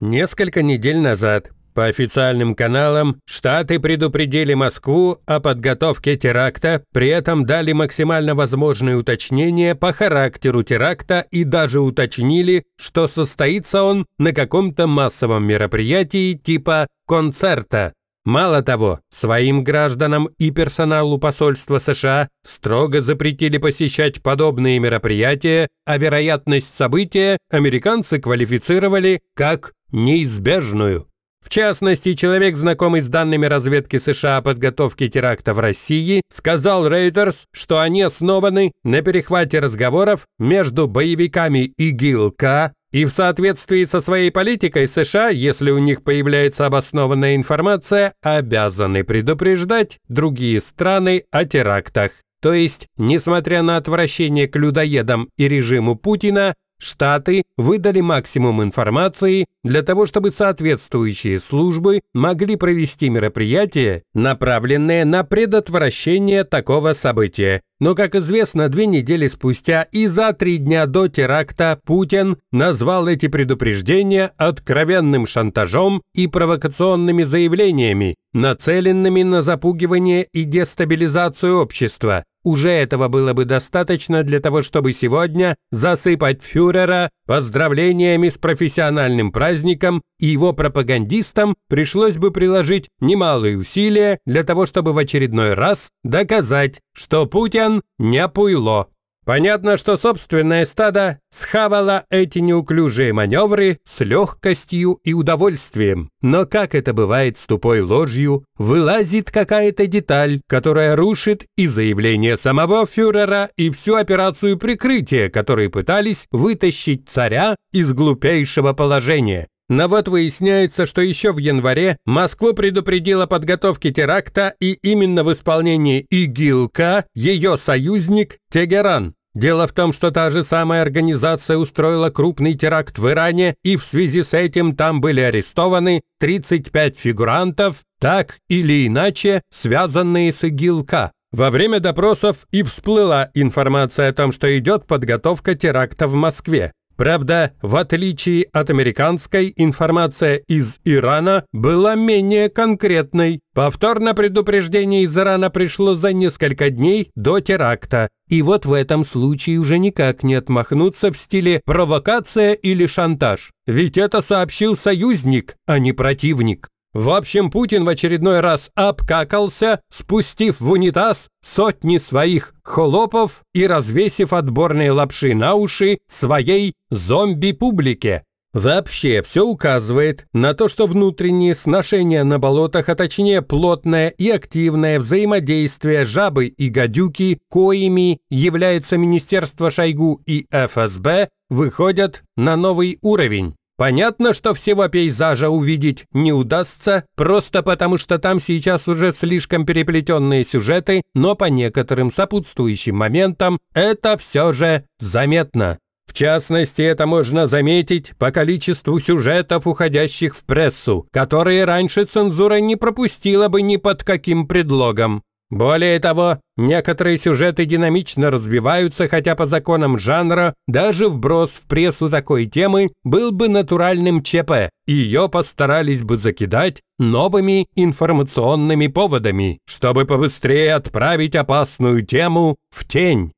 Несколько недель назад по официальным каналам Штаты предупредили Москву о подготовке теракта, при этом дали максимально возможные уточнения по характеру теракта и даже уточнили, что состоится он на каком-то массовом мероприятии типа концерта. Мало того, своим гражданам и персоналу посольства США строго запретили посещать подобные мероприятия, а вероятность события американцы квалифицировали как неизбежную. В частности, человек, знакомый с данными разведки США о подготовке теракта в России, сказал Reuters, что они основаны на перехвате разговоров между боевиками ИГИЛ-К и в соответствии со своей политикой США, если у них появляется обоснованная информация, обязаны предупреждать другие страны о терактах. То есть, несмотря на отвращение к людоедам и режиму Путина, Штаты выдали максимум информации для того, чтобы соответствующие службы могли провести мероприятия, направленные на предотвращение такого события. Но, как известно, две недели спустя и за три дня до теракта Путин назвал эти предупреждения откровенным шантажом и провокационными заявлениями, нацеленными на запугивание и дестабилизацию общества. Уже этого было бы достаточно для того, чтобы сегодня засыпать фюрера поздравлениями с профессиональным праздником, и его пропагандистам пришлось бы приложить немалые усилия для того, чтобы в очередной раз доказать, что Путин не пуйло. Понятно, что собственное стадо схавало эти неуклюжие маневры с легкостью и удовольствием. Но как это бывает с тупой ложью, вылазит какая-то деталь, которая рушит и заявление самого фюрера, и всю операцию прикрытия, которые пытались вытащить царя из глупейшего положения. Но вот выясняется, что еще в январе Москву предупредила подготовке теракта и именно в исполнении ИГИЛК ее союзник Тегеран. Дело в том, что та же самая организация устроила крупный теракт в Иране, и в связи с этим там были арестованы 35 фигурантов, так или иначе связанные с ИГИЛК. Во время допросов и всплыла информация о том, что идет подготовка теракта в Москве. Правда, в отличие от американской, информация из Ирана была менее конкретной. Повторно предупреждение из Ирана пришло за несколько дней до теракта. И вот в этом случае уже никак не отмахнуться в стиле провокация или шантаж. Ведь это сообщил союзник, а не противник. В общем, Путин в очередной раз обкакался, спустив в унитаз сотни своих холопов и развесив отборные лапши на уши своей зомби-публике. Вообще, все указывает на то, что внутренние сношения на болотах, а точнее плотное и активное взаимодействие жабы и гадюки, коими является Министерство Шойгу и ФСБ, выходят на новый уровень. Понятно, что всего пейзажа увидеть не удастся, просто потому что там сейчас уже слишком переплетенные сюжеты, но по некоторым сопутствующим моментам это все же заметно. В частности, это можно заметить по количеству сюжетов, уходящих в прессу, которые раньше цензура не пропустила бы ни под каким предлогом. Более того, некоторые сюжеты динамично развиваются, хотя по законам жанра даже вброс в прессу такой темы был бы натуральным ЧП, ее постарались бы закидать новыми информационными поводами, чтобы побыстрее отправить опасную тему в тень.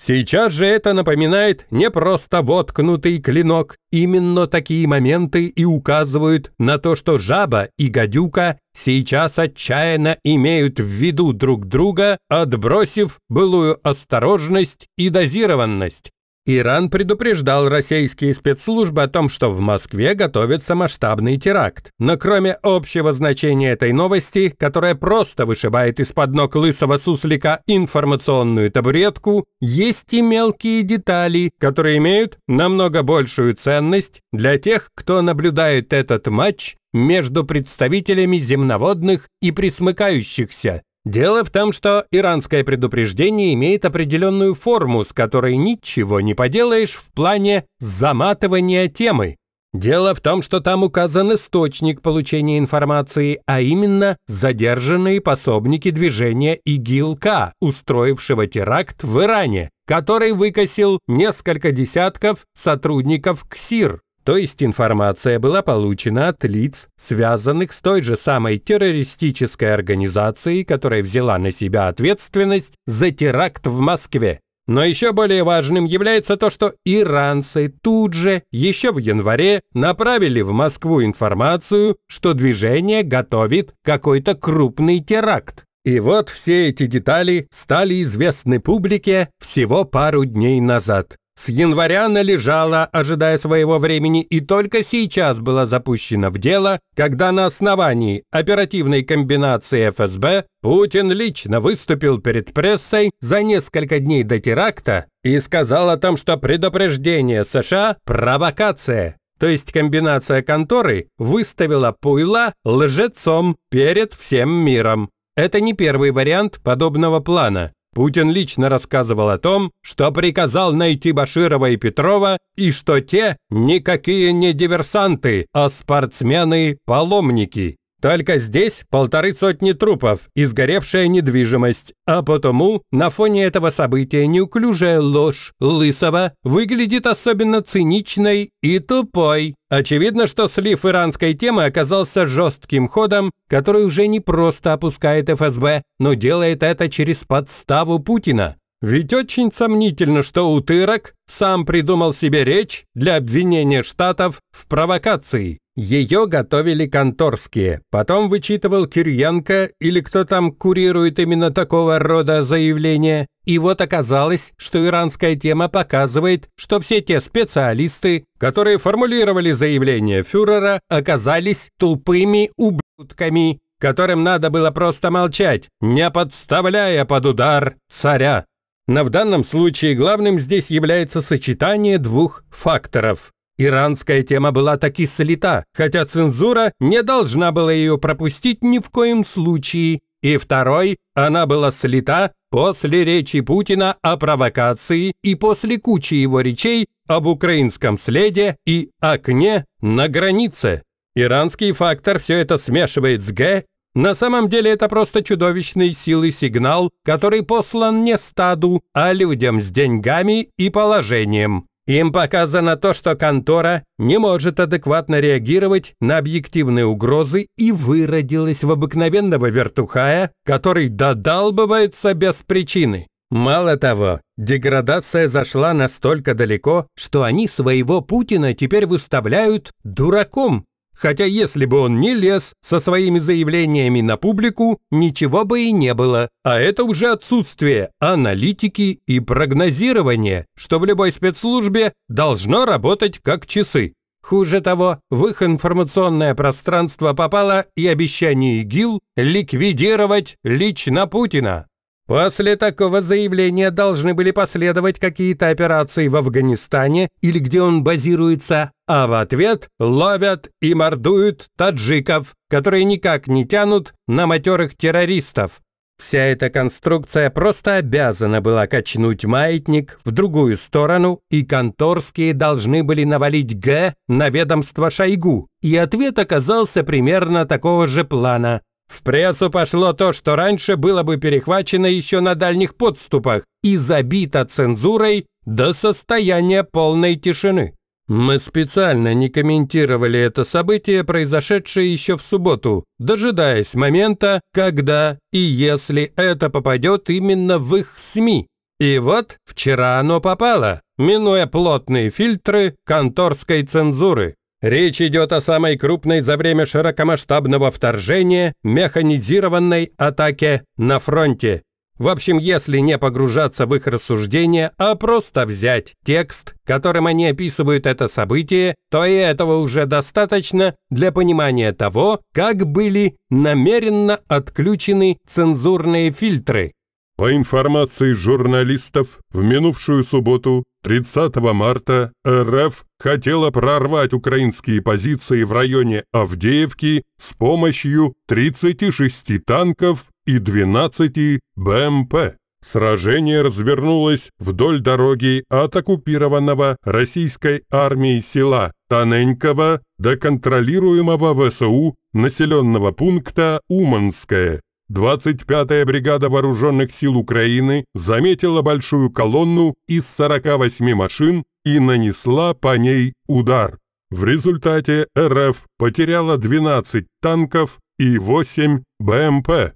Сейчас же это напоминает не просто воткнутый клинок. Именно такие моменты и указывают на то, что жаба и гадюка сейчас отчаянно имеют в виду друг друга, отбросив былую осторожность и дозированность. Иран предупреждал российские спецслужбы о том, что в Москве готовится масштабный теракт. Но кроме общего значения этой новости, которая просто вышибает из-под ног лысого суслика информационную табуретку, есть и мелкие детали, которые имеют намного большую ценность для тех, кто наблюдает этот матч между представителями земноводных и присмыкающихся. Дело в том, что иранское предупреждение имеет определенную форму, с которой ничего не поделаешь в плане заматывания темы. Дело в том, что там указан источник получения информации, а именно задержанные пособники движения ИГИЛ-К, устроившего теракт в Иране, который выкосил несколько десятков сотрудников КСИР, То есть информация была получена от лиц, связанных с той же самой террористической организацией, которая взяла на себя ответственность за теракт в Москве. Но еще более важным является то, что иранцы тут же, еще в январе, направили в Москву информацию, что движение готовит какой-то крупный теракт. И вот все эти детали стали известны публике всего пару дней назад. С января она лежала, ожидая своего времени, и только сейчас была запущена в дело, когда на основании оперативной комбинации ФСБ Путин лично выступил перед прессой за несколько дней до теракта и сказал о том, что предупреждение США – провокация. То есть комбинация конторы выставила Пуйла лжецом перед всем миром. Это не первый вариант подобного плана. Путин лично рассказывал о том, что приказал найти Баширова и Петрова, и что те никакие не диверсанты, а спортсмены-паломники. Только здесь полторы сотни трупов и сгоревшая недвижимость, а потому на фоне этого события неуклюжая ложь Лысого выглядит особенно циничной и тупой. Очевидно, что слив иранской темы оказался жестким ходом, который уже не просто опускает ФСБ, но делает это через подставу Путина. Ведь очень сомнительно, что Утырок сам придумал себе речь для обвинения Штатов в провокации. Ее готовили конторские, потом вычитывал Кирьянко или кто там курирует именно такого рода заявления. И вот оказалось, что иранская тема показывает, что все те специалисты, которые формулировали заявление фюрера, оказались тупыми ублюдками, которым надо было просто молчать, не подставляя под удар царя. Но в данном случае главным здесь является сочетание двух факторов. Иранская тема была таки слита, хотя цензура не должна была ее пропустить ни в коем случае. И второй, она была слита после речи Путина о провокации и после кучи его речей об украинском следе и окне на границе. Иранский фактор все это смешивает с Г на самом деле это просто чудовищный силы сигнал, который послан не стаду, а людям с деньгами и положением. Им показано то, что контора не может адекватно реагировать на объективные угрозы и выродилась в обыкновенного вертухая, который додалбывается без причины. Мало того, деградация зашла настолько далеко, что они своего Путина теперь выставляют дураком, Хотя если бы он не лез со своими заявлениями на публику, ничего бы и не было. А это уже отсутствие аналитики и прогнозирования, что в любой спецслужбе должно работать как часы. Хуже того, в их информационное пространство попало и обещание ИГИЛ ликвидировать лично Путина. После такого заявления должны были последовать какие-то операции в Афганистане или где он базируется, а в ответ ловят и мордуют таджиков, которые никак не тянут на матерых террористов. Вся эта конструкция просто обязана была качнуть маятник в другую сторону, и конторские должны были навалить Г на ведомство Шойгу. И ответ оказался примерно такого же плана. В прессу пошло то, что раньше было бы перехвачено еще на дальних подступах и забито цензурой до состояния полной тишины. Мы специально не комментировали это событие, произошедшее еще в субботу, дожидаясь момента, когда и если это попадет именно в их СМИ. И вот вчера оно попало, минуя плотные фильтры конторской цензуры. Речь идет о самой крупной за время широкомасштабного вторжения механизированной атаке на фронте. В общем, если не погружаться в их рассуждения, а просто взять текст, которым они описывают это событие, то и этого уже достаточно для понимания того, как были намеренно отключены цензурные фильтры. По информации журналистов, в минувшую субботу, 30 марта, РФ хотела прорвать украинские позиции в районе Авдеевки с помощью 36 танков и 12 БМП. Сражение развернулось вдоль дороги от оккупированного российской армией села Таненького до контролируемого ВСУ населенного пункта Уманское. 25-я бригада вооруженных сил Украины заметила большую колонну из 48 машин и нанесла по ней удар. В результате РФ потеряла 12 танков и 8 БМП.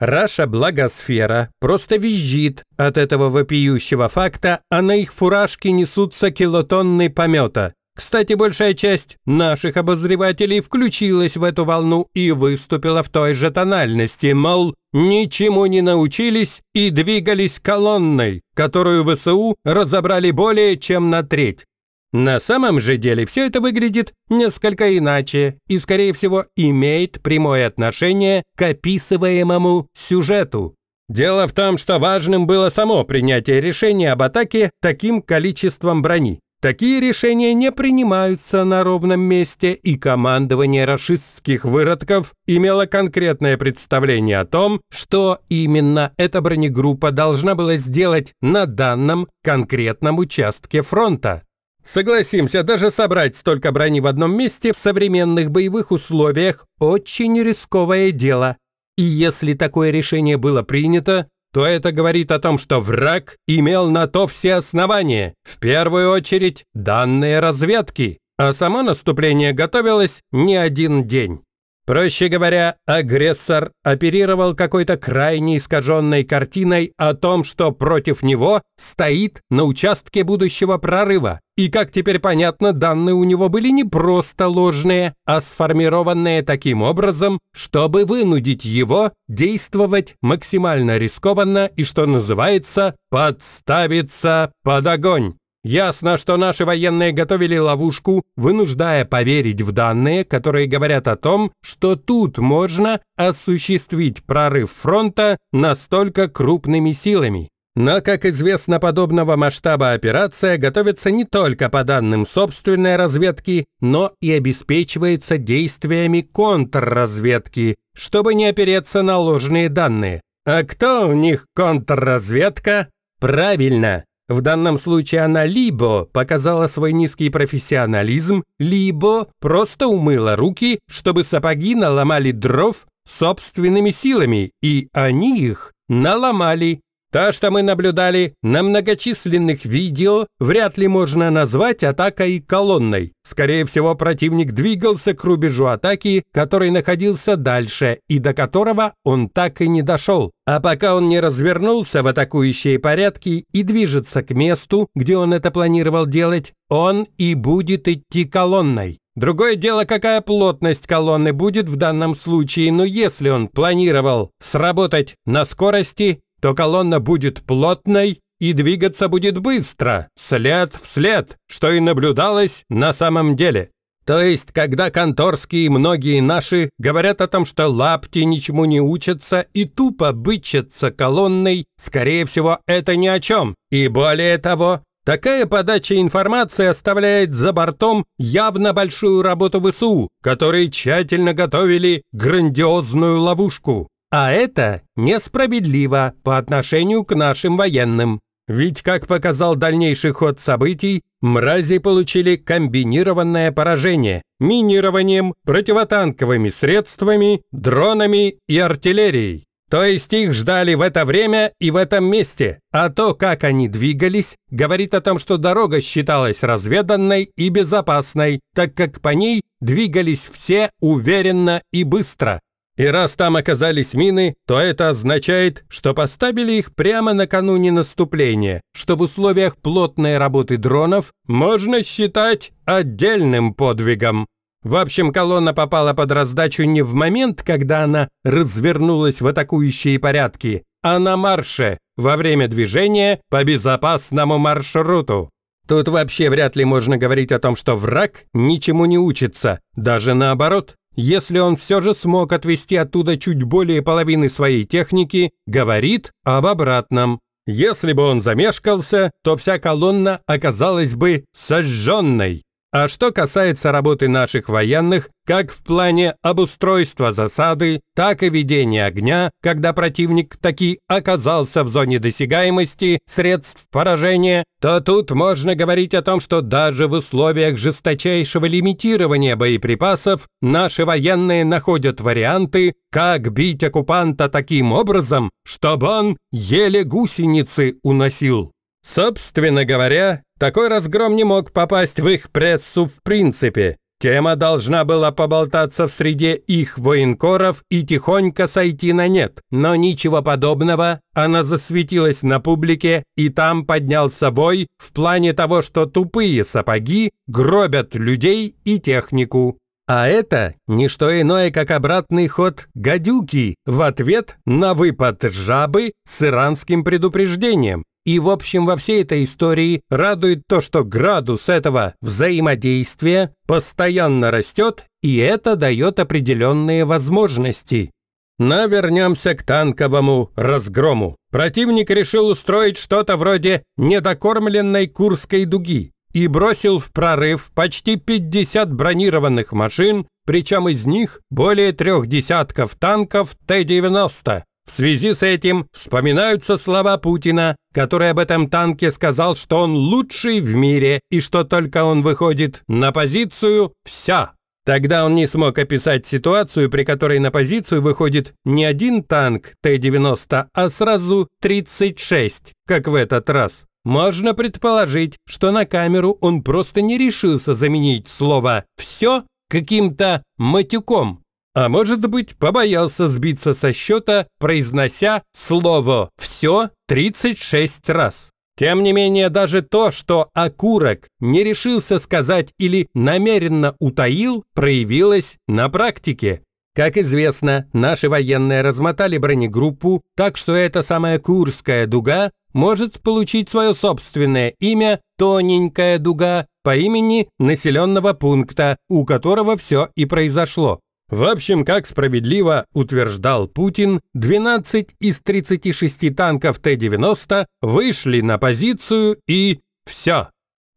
Раша Благосфера просто визжит от этого вопиющего факта, а на их фуражке несутся килотонны помета. Кстати, большая часть наших обозревателей включилась в эту волну и выступила в той же тональности, мол, ничему не научились и двигались колонной, которую ВСУ разобрали более чем на треть. На самом же деле все это выглядит несколько иначе и, скорее всего, имеет прямое отношение к описываемому сюжету. Дело в том, что важным было само принятие решения об атаке таким количеством брони. Такие решения не принимаются на ровном месте, и командование рашистских выродков имело конкретное представление о том, что именно эта бронегруппа должна была сделать на данном конкретном участке фронта. Согласимся, даже собрать столько брони в одном месте в современных боевых условиях – очень рисковое дело. И если такое решение было принято, то это говорит о том, что враг имел на то все основания, в первую очередь данные разведки, а само наступление готовилось не один день. Проще говоря, агрессор оперировал какой-то крайне искаженной картиной о том, что против него стоит на участке будущего прорыва. И, как теперь понятно, данные у него были не просто ложные, а сформированные таким образом, чтобы вынудить его действовать максимально рискованно и, что называется, подставиться под огонь. Ясно, что наши военные готовили ловушку, вынуждая поверить в данные, которые говорят о том, что тут можно осуществить прорыв фронта настолько крупными силами. Но, как известно, подобного масштаба операция готовится не только по данным собственной разведки, но и обеспечивается действиями контрразведки, чтобы не опереться на ложные данные. А кто у них контрразведка? Правильно, в данном случае она либо показала свой низкий профессионализм, либо просто умыла руки, чтобы сапоги наломали дров собственными силами, и они их наломали. То, что мы наблюдали на многочисленных видео, вряд ли можно назвать атакой колонной. Скорее всего, противник двигался к рубежу атаки, который находился дальше и до которого он так и не дошел. А пока он не развернулся в атакующие порядки и движется к месту, где он это планировал делать, он и будет идти колонной. Другое дело, какая плотность колонны будет в данном случае, но если он планировал сработать на скорости, то колонна будет плотной и двигаться будет быстро, след в след, что и наблюдалось на самом деле. То есть, когда конторские и многие наши говорят о том, что лапти ничему не учатся и тупо бычатся колонной, скорее всего, это ни о чем. И более того, такая подача информации оставляет за бортом явно большую работу ВСУ, которые тщательно готовили грандиозную ловушку. А это несправедливо по отношению к нашим военным. Ведь, как показал дальнейший ход событий, мрази получили комбинированное поражение минированием, противотанковыми средствами, дронами и артиллерией. То есть их ждали в это время и в этом месте, а то, как они двигались, говорит о том, что дорога считалась разведанной и безопасной, так как по ней двигались все уверенно и быстро. И раз там оказались мины, то это означает, что поставили их прямо накануне наступления, что в условиях плотной работы дронов можно считать отдельным подвигом. В общем, колонна попала под раздачу не в момент, когда она развернулась в атакующие порядки, а на марше, во время движения по безопасному маршруту. Тут вообще вряд ли можно говорить о том, что враг ничему не учится, даже наоборот. Если он все же смог отвести оттуда чуть более половины своей техники, говорит об обратном. Если бы он замешкался, то вся колонна оказалась бы сожженной. А что касается работы наших военных, как в плане обустройства засады, так и ведения огня, когда противник таки оказался в зоне досягаемости средств поражения, то тут можно говорить о том, что даже в условиях жесточайшего лимитирования боеприпасов наши военные находят варианты, как бить оккупанта таким образом, чтобы он еле гусеницы уносил. Собственно говоря, Такой разгром не мог попасть в их прессу в принципе. Тема должна была поболтаться в среде их военкоров и тихонько сойти на нет. Но ничего подобного, она засветилась на публике, и там поднялся бой в плане того, что тупые сапоги гробят людей и технику. А это не что иное, как обратный ход гадюки в ответ на выпад жабы с иранским предупреждением. И в общем во всей этой истории радует то, что градус этого взаимодействия постоянно растет, и это дает определенные возможности. Но вернемся к танковому разгрому. Противник решил устроить что-то вроде недокормленной Курской дуги и бросил в прорыв почти 50 бронированных машин, причем из них более трех десятков танков Т-90. В связи с этим вспоминаются слова Путина, который об этом танке сказал, что он лучший в мире и что только он выходит на позицию «вся». Тогда он не смог описать ситуацию, при которой на позицию выходит не один танк Т-90, а сразу 36, как в этот раз. Можно предположить, что на камеру он просто не решился заменить слово «все» каким-то матюком, а может быть, побоялся сбиться со счета, произнося слово «все» 36 раз. Тем не менее, даже то, что окурок не решился сказать или намеренно утаил, проявилось на практике. Как известно, наши военные размотали бронегруппу, так что эта самая Курская дуга может получить свое собственное имя «Тоненькая дуга» по имени населенного пункта, у которого все и произошло. В общем, как справедливо утверждал Путин, 12 из 36 танков Т-90 вышли на позицию и все.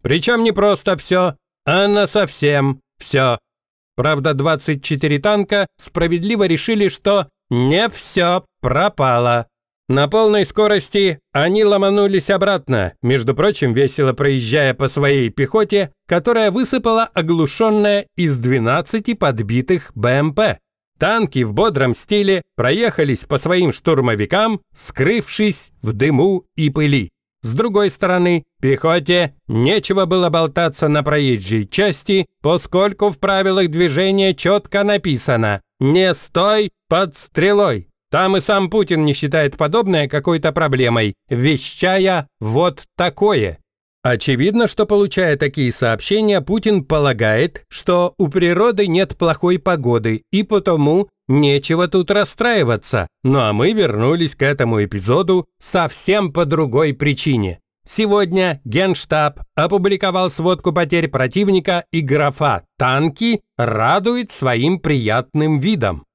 Причем не просто все, а на совсем все. Правда, 24 танка справедливо решили, что не все пропало. На полной скорости они ломанулись обратно, между прочим, весело проезжая по своей пехоте, которая высыпала оглушенная из 12 подбитых БМП. Танки в бодром стиле проехались по своим штурмовикам, скрывшись в дыму и пыли. С другой стороны, пехоте нечего было болтаться на проезжей части, поскольку в правилах движения четко написано «Не стой под стрелой». Там и сам Путин не считает подобное какой-то проблемой, вещая вот такое. Очевидно, что получая такие сообщения, Путин полагает, что у природы нет плохой погоды, и потому нечего тут расстраиваться. Ну а мы вернулись к этому эпизоду совсем по другой причине. Сегодня Генштаб опубликовал сводку потерь противника и графа «Танки» радует своим приятным видом.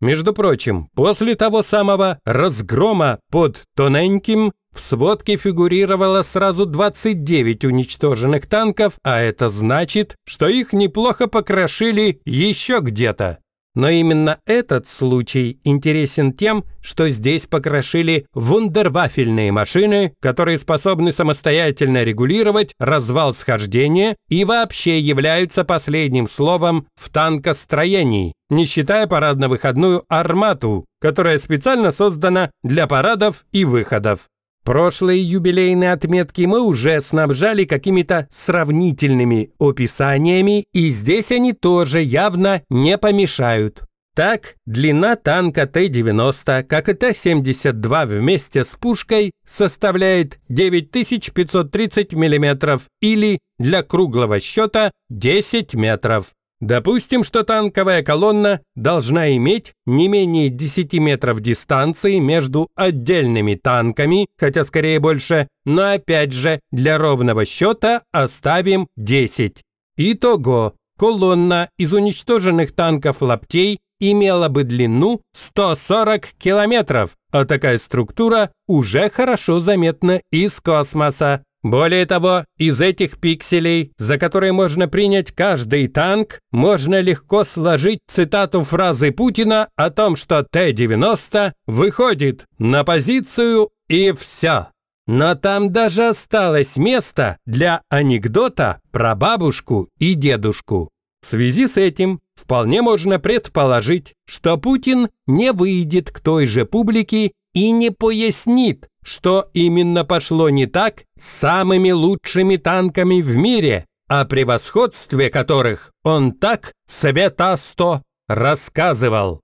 Между прочим, после того самого разгрома под Тоненьким в сводке фигурировало сразу 29 уничтоженных танков, а это значит, что их неплохо покрошили еще где-то. Но именно этот случай интересен тем, что здесь покрошили вундервафельные машины, которые способны самостоятельно регулировать развал схождения и вообще являются последним словом в танкостроении, не считая парадно-выходную армату, которая специально создана для парадов и выходов. Прошлые юбилейные отметки мы уже снабжали какими-то сравнительными описаниями, и здесь они тоже явно не помешают. Так, длина танка Т-90, как и Т-72 вместе с пушкой, составляет 9530 мм или, для круглого счета, 10 метров. Допустим, что танковая колонна должна иметь не менее 10 метров дистанции между отдельными танками, хотя скорее больше, но опять же, для ровного счета оставим 10. Итого, колонна из уничтоженных танков лаптей имела бы длину 140 километров, а такая структура уже хорошо заметна из космоса. Более того, из этих пикселей, за которые можно принять каждый танк, можно легко сложить цитату фразы Путина о том, что Т-90 выходит на позицию и все. Но там даже осталось место для анекдота про бабушку и дедушку. В связи с этим вполне можно предположить, что Путин не выйдет к той же публике и не пояснит, что именно пошло не так с самыми лучшими танками в мире, о превосходстве которых он так светасто рассказывал.